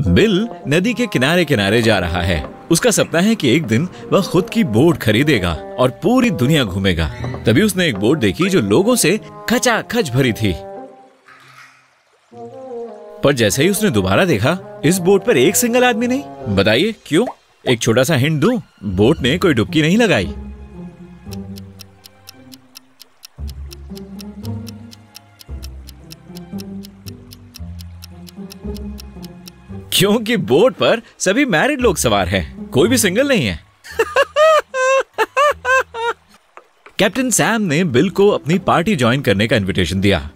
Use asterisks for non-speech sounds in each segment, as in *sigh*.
Bill नदी के किनारे किनारे जा रहा है। उसका सपना है कि एक दिन वह खुद की बोट खरीदेगा और पूरी दुनिया घूमेगा। तभी उसने एक बोट देखी जो लोगों से खचा खच भरी थी। पर जैसे ही उसने दोबारा देखा, इस बोट पर एक सिंगल आदमी नहीं। बताइए, क्यों? एक छोटा सा हिंट दूँ? बोट ने कोई डुबकी नहीं लगाई। क्योंकि बोट पर सभी मैरिड लोग सवार हैं। कोई भी सिंगल नहीं है। कैप्टन सैम ने बिल को अपनी पार्टी ज्वाइन करने का इनविटेशन दिया।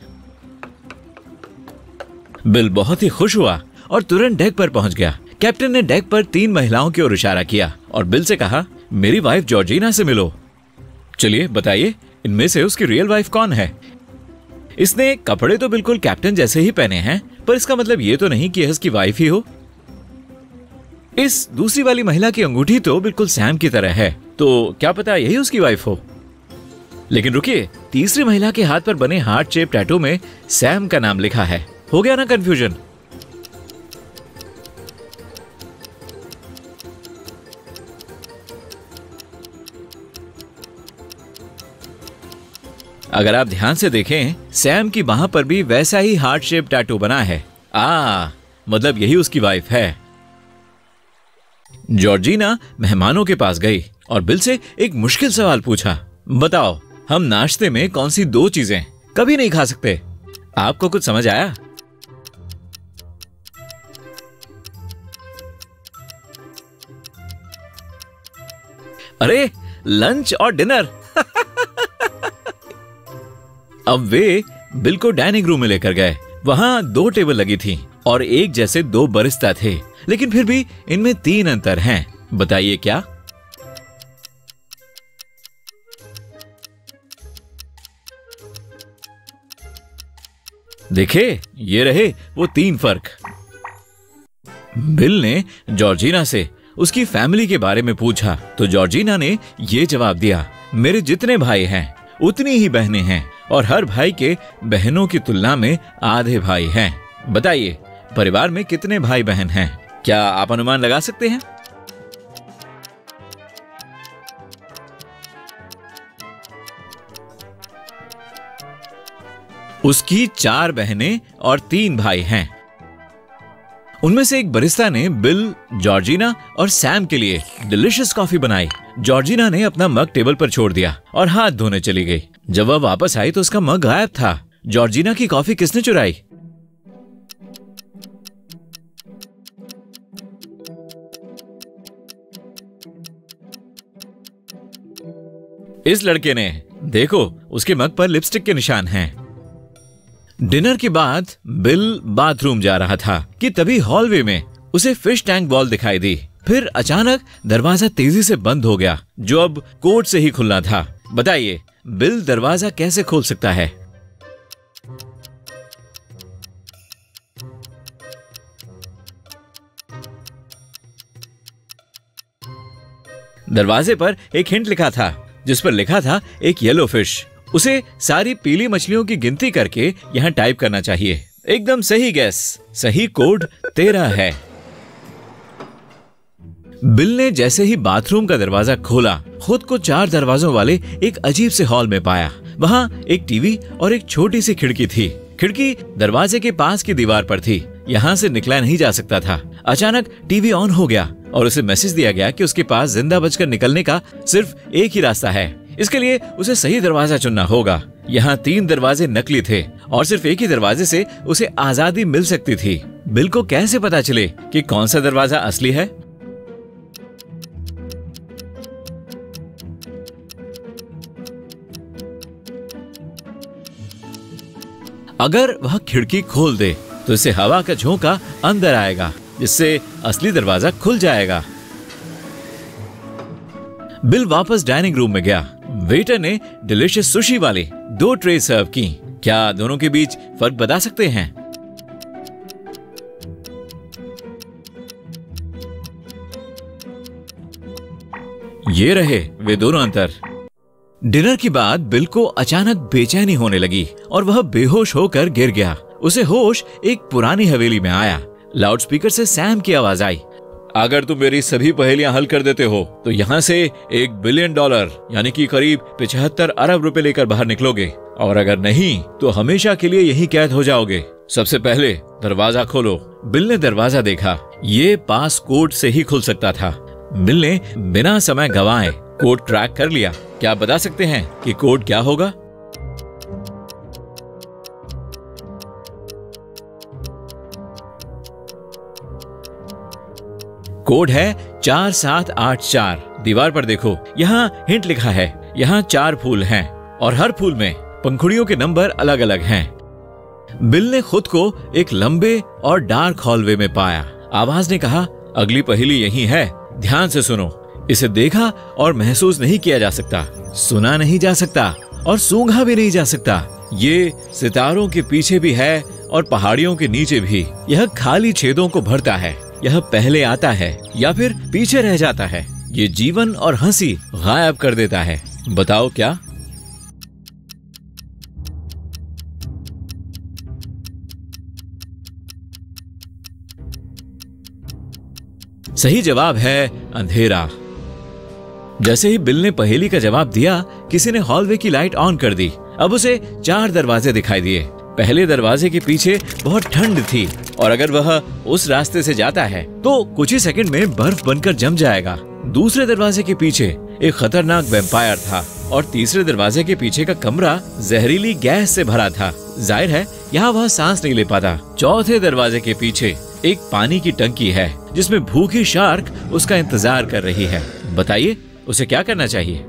बिल बहुत ही खुश हुआ और तुरंत डेक पर पहुँच गया। कैप्टन ने डेक पर तीन महिलाओं की ओर इशारा किया और बिल से कहा, मेरी वाइफ जॉर्जिना से मिलो। चलिए, बताइए, इनमें से उसकी रियल वाइफ कौन है? इसने कपड़े तो बिल्कुल कैप्टन जैसे ही पहने हैं, पर इसका मतलब ये तो नहीं कि यह इसकी वाइफ ही हो। इस दूसरी वाली महिला की अंगूठी तो बिल्कुल सैम की तरह है तो क्या पता यही उसकी वाइफ हो? लेकिन रुकिए, तीसरी महिला के हाथ पर बने हार्ट शेप टैटू में सैम का नाम लिखा है। हो गया ना कंफ्यूजन अगर आप ध्यान से देखें, सैम की बाह पर भी वैसा ही हार्ट शेप टैटू बना है। आ मतलब यही उसकी वाइफ है। जॉर्जिना मेहमानों के पास गई और बिल से एक मुश्किल सवाल पूछा। बताओ, हम नाश्ते में कौन सी दो चीज़ें कभी नहीं खा सकते? आपको कुछ समझ आया? अरे लंच और डिनर *laughs* अब वे बिल को डाइनिंग रूम में लेकर गए। वहाँ दो टेबल लगी थी और एक जैसे दो बरिस्ता थे, लेकिन फिर भी इनमें तीन अंतर हैं। बताइए क्या? देखे, ये रहे वो तीन फ़र्क। बिल ने जॉर्जिना से उसकी फैमिली के बारे में पूछा तो जॉर्जिना ने ये जवाब दिया, मेरे जितने भाई हैं उतनी ही बहनें हैं और हर भाई के बहनों की तुलना में आधे भाई हैं। बताइए, परिवार में कितने भाई बहन हैं? क्या आप अनुमान लगा सकते हैं? उसकी चार बहनें और तीन भाई हैं। उनमें से एक बरिस्ता ने बिल, जॉर्जिना और सैम के लिए डिलिशियस कॉफ़ी बनाई। जॉर्जिना ने अपना मग टेबल पर छोड़ दिया और हाथ धोने चली गई। जब वह वापस आई तो उसका मग गायब था। जॉर्जिना की कॉफ़ी किसने चुराई? इस लड़के ने। देखो, उसके मग पर लिपस्टिक के निशान हैं। डिनर के बाद बिल बाथरूम जा रहा था, कि तभी हॉलवे में उसे फ़िश टैंक बॉल दिखाई दी। फिर अचानक दरवाज़ा तेज़ी से बंद हो गया, जो अब कोर्ट से ही खुलना था। बताइए, बिल दरवाज़ा कैसे खोल सकता है? दरवाजे पर एक हिंट लिखा था, जिस पर लिखा था, एक येलो फ़िश उसे सारी पीली मछलियों की गिनती करके यहाँ टाइप करना चाहिए। एकदम सही गैस सही कोड तेरह है। बिल ने जैसे ही बाथरूम का दरवाज़ा खोला, खुद को चार दरवाजों वाले एक अजीब से हॉल में पाया। वहाँ एक टीवी और एक छोटी सी खिड़की थी। खिड़की दरवाजे के पास की दीवार पर थी। यहाँ से निकला नहीं जा सकता था। अचानक टीवी ऑन हो गया और उसे मैसेज दिया गया कि उसके पास ज़िंदा बचकर निकलने का सिर्फ़ एक ही रास्ता है। इसके लिए उसे सही दरवाज़ा चुनना होगा। यहाँ तीन दरवाजे नकली थे और सिर्फ़ एक ही दरवाजे से उसे आज़ादी मिल सकती थी। बिल को कैसे पता चले कि कौन सा दरवाज़ा असली है? अगर वह खिड़की खोल दे तो इसे हवा का झोंका अंदर आएगा, जिससे असली दरवाज़ा खुल जाएगा। बिल वापस डाइनिंग रूम में गया। वेटर ने डिलिशियस सुशी वाली दो ट्रे सर्व की। क्या दोनों के बीच फ़र्क बता सकते हैं? ये रहे वे दोनों अंतर। डिनर के बाद बिल को अचानक बेचैनी होने लगी और वह बेहोश होकर गिर गया। उसे होश एक पुरानी हवेली में आया। लाउडस्पीकर से सैम की आवाज़ आई, अगर तुम मेरी सभी पहेलियाँ हल कर देते हो तो यहाँ से एक बिलियन डॉलर, यानी कि करीब पिछहत्तर अरब रुपए लेकर बाहर निकलोगे। और अगर नहीं तो हमेशा के लिए यही कैद हो जाओगे। सबसे पहले दरवाज़ा खोलो। बिल ने दरवाज़ा देखा। ये पास कोड से ही खुल सकता था। बिल ने बिना समय गवाए कोड ट्रैक कर लिया। क्या आप बता सकते हैं कि कोड क्या होगा? कोड है चार सात आठ चार। दीवार पर देखो, यहाँ हिंट लिखा है, यहाँ चार फूल हैं, और हर फूल में पंखुड़ियों के नंबर अलग अलग हैं। बिल ने खुद को एक लंबे और डार्क हॉलवे में पाया। आवाज़ ने कहा, अगली पहेली यही है, ध्यान से सुनो। इसे देखा और महसूस नहीं किया जा सकता, सुना नहीं जा सकता और सूंघा भी नहीं जा सकता। ये सितारों के पीछे भी है और पहाड़ियों के नीचे भी। यह खाली छेदों को भरता है, यह पहले आता है या फिर पीछे रह जाता है। ये जीवन और हँसी गायब कर देता है। बताओ क्या? सही जवाब है अंधेरा। जैसे ही बिल ने पहेली का जवाब दिया, किसी ने हॉलवे की लाइट ऑन कर दी। अब उसे चार दरवाजे दिखाई दिए। पहले दरवाजे के पीछे बहुत ठंड थी, और अगर वह उस रास्ते से जाता है तो कुछ ही सेकंड में बर्फ़ बनकर जम जाएगा। दूसरे दरवाजे के पीछे एक खतरनाक वेम्पायर था, और तीसरे दरवाजे के पीछे का कमरा जहरीली गैस से भरा था। ज़ाहिर है, यहाँ वह सांस नहीं ले पाता। चौथे दरवाजे के पीछे एक पानी की टंकी है, जिसमें भूखी शार्क उसका इंतज़ार कर रही है। बताइए उसे क्या करना चाहिए?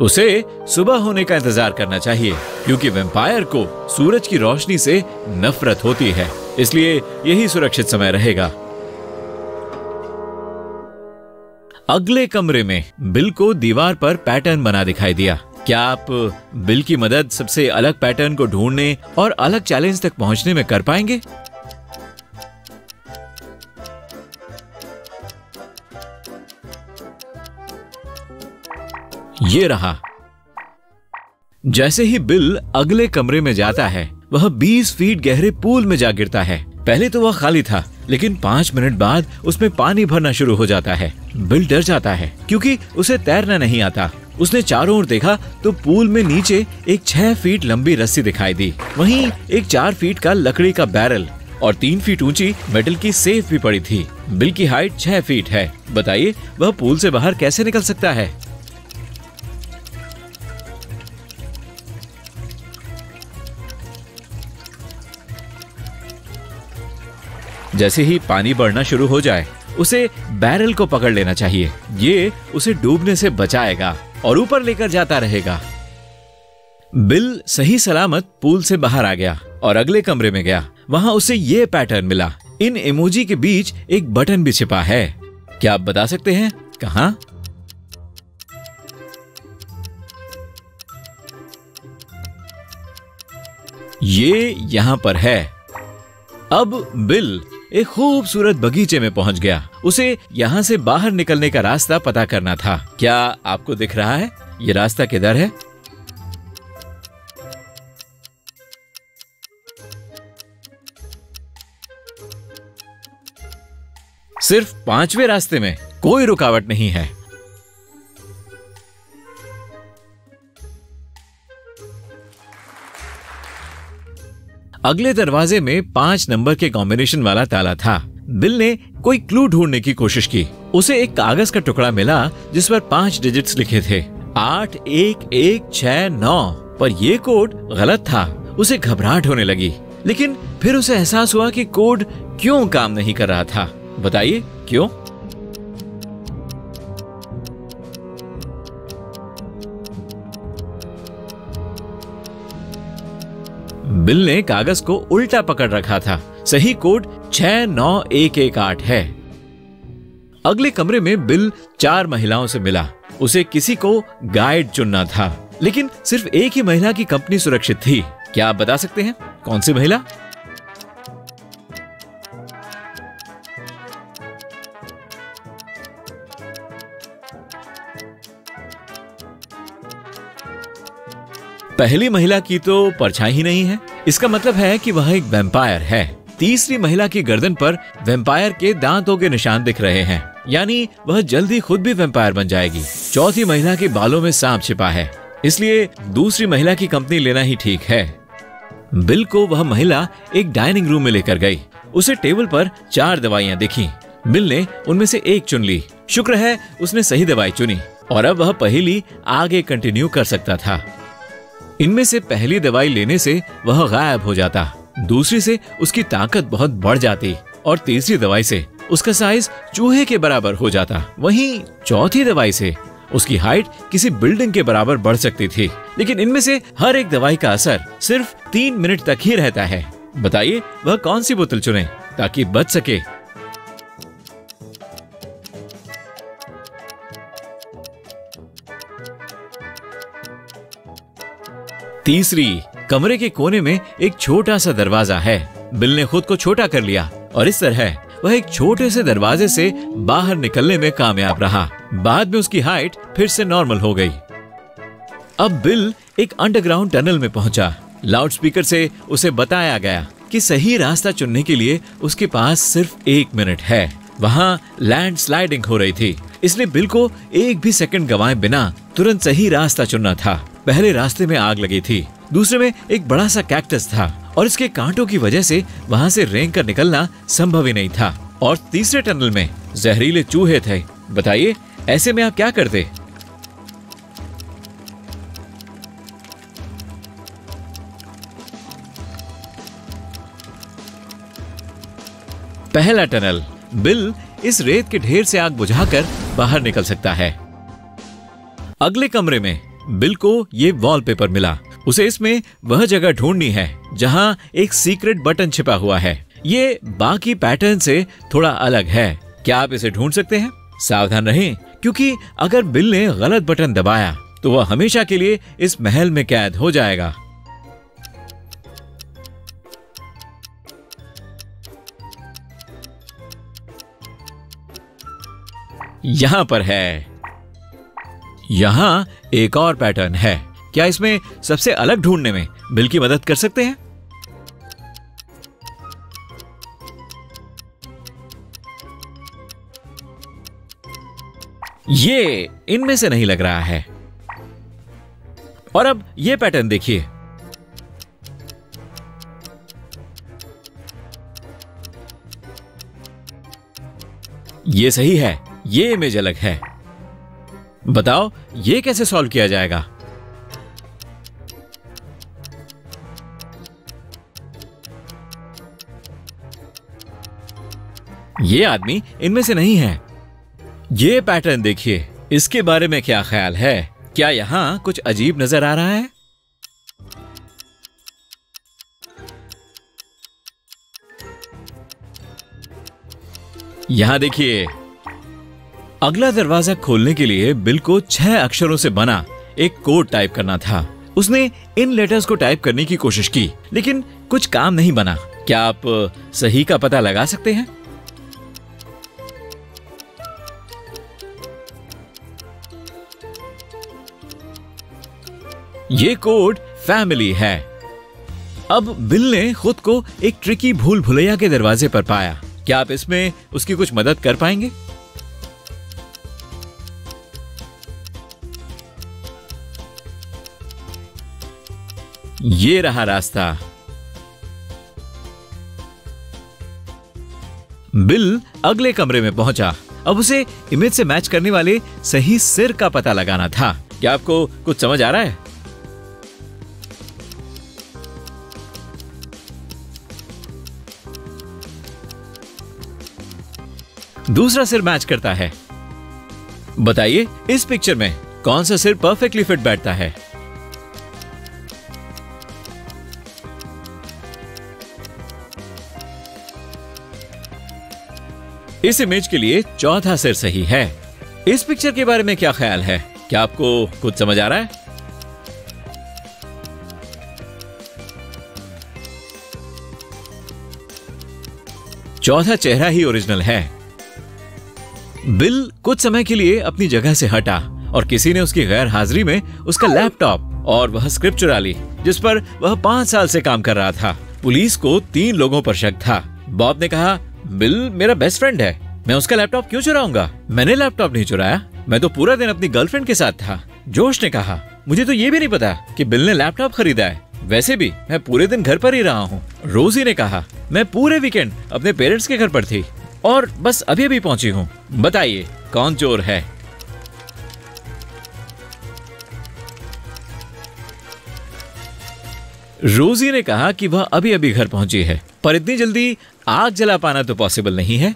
उसे सुबह होने का इंतज़ार करना चाहिए, क्योंकि वेम्पायर को सूरज की रोशनी से नफरत होती है, इसलिए यही सुरक्षित समय रहेगा। अगले कमरे में बिल को दीवार पर पैटर्न बना दिखाई दिया। क्या आप बिल की मदद सबसे अलग पैटर्न को ढूँढने और अलग चैलेंज तक पहुँचने में कर पाएँगे? ये रहा। जैसे ही बिल अगले कमरे में जाता है, वह 20 फीट गहरे पूल में जा गिरता है। पहले तो वह खाली था, लेकिन पाँच मिनट बाद उसमें पानी भरना शुरू हो जाता है। बिल डर जाता है, क्योंकि उसे तैरना नहीं आता। उसने चारों ओर देखा तो पूल में नीचे एक छह फीट लंबी रस्सी दिखाई दी। वहीं एक चार फीट का लकड़ी का बैरल और तीन फीट ऊँची मेटल की सेफ़ भी पड़ी थी। बिल की हाइट छह फीट है। बताइए, वह पूल से बाहर कैसे निकल सकता है? जैसे ही पानी बढ़ना शुरू हो जाए, उसे बैरल को पकड़ लेना चाहिए। ये उसे डूबने से बचाएगा। और ऊपर लेकर जाता रहेगा। बिल सही सलामत पूल से बाहर आ गया और अगले कमरे में गया। वहाँ उसे ये पैटर्न मिला। इन इमोजी के बीच एक बटन भी छिपा है। क्या आप बता सकते हैं? कहा? ये यहाँ पर है। अब बिल एक खूबसूरत बगीचे में पहुँच गया। उसे यहाँ से बाहर निकलने का रास्ता पता करना था। क्या आपको दिख रहा है? ये रास्ता किधर है? सिर्फ़ पांचवे रास्ते में कोई रुकावट नहीं है। अगले दरवाजे में पाँच नंबर के कॉम्बिनेशन वाला ताला था। बिल ने कोई क्लू ढूँढने की कोशिश की। उसे एक कागज़ का टुकड़ा मिला, जिस पर पाँच डिजिट्स लिखे थे। आठ, एक एक छ नौ। पर यह कोड गलत था। उसे घबराहट होने लगी। लेकिन फिर उसे एहसास हुआ कि कोड क्यों काम नहीं कर रहा था। बताइए, क्यों? बिल ने कागज़ को उल्टा पकड़ रखा था। सही कोड छह नौ एक एक आठ है। अगले कमरे में बिल चार महिलाओं से मिला। उसे किसी को गाइड चुनना था। लेकिन सिर्फ़ एक ही महिला की कंपनी सुरक्षित थी। क्या आप बता सकते हैं? कौन सी महिला? पहली महिला की तो परछाई ही नहीं है। इसका मतलब है कि वह एक वेम्पायर है। तीसरी महिला की गर्दन पर वेम्पायर के दांतों के निशान दिख रहे हैं। यानी वह जल्दी खुद भी वेम्पायर बन जाएगी। चौथी महिला के बालों में सांप छिपा है। इसलिए दूसरी महिला की कंपनी लेना ही ठीक है। बिल को वह महिला एक डाइनिंग रूम में लेकर गई। उसे टेबल पर चार दवाइयाँ दिखी। बिल ने उनमें से एक चुन ली। शुक्र है उसने सही दवाई चुनी। और अब वह पहली आगे कंटिन्यू कर सकता था। इनमें से पहली दवाई लेने से वह गायब हो जाता। दूसरी से उसकी ताकत बहुत बढ़ जाती और तीसरी दवाई से उसका साइज़ चूहे के बराबर हो जाता। वहीं चौथी दवाई से उसकी हाइट किसी बिल्डिंग के बराबर बढ़ सकती थी। लेकिन इनमें से हर एक दवाई का असर सिर्फ़ तीन मिनट तक ही रहता है। बताइए, वह कौन सी बोतल चुने ताकि बच सके? तीसरी, कमरे के कोने में एक छोटा सा दरवाज़ा है। बिल ने खुद को छोटा कर लिया और इस तरह वह एक छोटे से दरवाजे से बाहर निकलने में कामयाब रहा। बाद में उसकी हाइट फिर से नॉर्मल हो गई। अब बिल एक अंडरग्राउंड टनल में पहुँचा। लाउडस्पीकर से उसे बताया गया कि सही रास्ता चुनने के लिए उसके पास सिर्फ़ एक मिनट है। वहाँ लैंड स्लाइडिंग हो रही थी। इसलिए बिल को एक भी सेकंड गवाए बिना तुरंत सही रास्ता चुनना था। पहले रास्ते में आग लगी थी। दूसरे में एक बड़ा सा कैक्टस था और इसके कांटों की वजह से वहाँ से रेंग कर निकलना संभव ही नहीं था। और तीसरे टनल में जहरीले चूहे थे। बताइए, ऐसे में आप क्या करते? पहला टनल, बिल इस रेत के ढेर से आग बुझाकर बाहर निकल सकता है। अगले कमरे में बिल को ये वॉलपेपर मिला। उसे इसमें वह जगह ढूंढनी है, जहाँ एक सीक्रेट बटन छिपा हुआ है। ये बाकी पैटर्न से थोड़ा अलग है। क्या आप इसे ढूंढ सकते हैं? सावधान रहें, क्योंकि अगर बिल ने गलत बटन दबाया तो वह हमेशा के लिए इस महल में कैद हो जाएगा। यहाँ पर है। यहाँ एक और पैटर्न है। क्या इसमें सबसे अलग ढूँढने में बिल की मदद कर सकते हैं? ये इनमें से नहीं लग रहा है। और अब ये पैटर्न देखिए। ये सही है, ये इमेज अलग है। बताओ ये कैसे सॉल्व किया जाएगा? ये आदमी इनमें से नहीं है। ये पैटर्न देखिए, इसके बारे में क्या ख्याल है? क्या यहाँ कुछ अजीब नज़र आ रहा है? यहाँ देखिए अगला दरवाज़ा खोलने के लिए बिल को छह अक्षरों से बना एक कोड टाइप करना था। उसने इन लेटर्स को टाइप करने की कोशिश की, लेकिन कुछ काम नहीं बना। क्या आप सही का पता लगा सकते हैं? ये कोड फैमिली है। अब बिल ने खुद को एक ट्रिकी भूल भुलैया के दरवाजे पर पाया। क्या आप इसमें उसकी कुछ मदद कर पाएँगे? ये रहा रास्ता। बिल अगले कमरे में पहुँचा। अब उसे इमेज से मैच करने वाले सही सिर का पता लगाना था। क्या आपको कुछ समझ आ रहा है? दूसरा सिर मैच करता है। बताइए, इस पिक्चर में कौन सा सिर परफेक्टली फिट बैठता है? इस इमेज के लिए चौथा सिर सही है। इस पिक्चर के बारे में क्या ख्याल है? क्या आपको कुछ समझ आ रहा है? चौथा चेहरा ही ओरिजिनल है। बिल कुछ समय के लिए अपनी जगह से हटा और किसी ने उसकी गैर हाजिरी में उसका लैपटॉप और वह स्क्रिप्ट चुरा ली, जिस पर वह पाँच साल से काम कर रहा था। पुलिस को तीन लोगों पर शक था। बॉब ने कहा बिल मेरा बेस्ट फ्रेंड है। मैं उसका लैपटॉप क्यों चुराऊँगा? मैंने लैपटॉप नहीं चुराया। मैं तो पूरा दिन अपनी गर्लफ्रेंड के साथ था, जोश ने कहा। मुझे तो ये भी नहीं पता कि बिल ने लैपटॉप खरीदा है। वैसे भी मैं पूरे दिन घर पर ही रहा हूँ, रोजी ने कहा। मैं पूरे वीकेंड अपने पेरेंट्स के घर पर थी और बस अभी अभी पहुँची हूँ। बताइए, कौन चोर है? रोजी ने कहा कि वह अभी अभी घर पहुँची है, पर इतनी जल्दी आग जला पाना तो पॉसिबल नहीं है।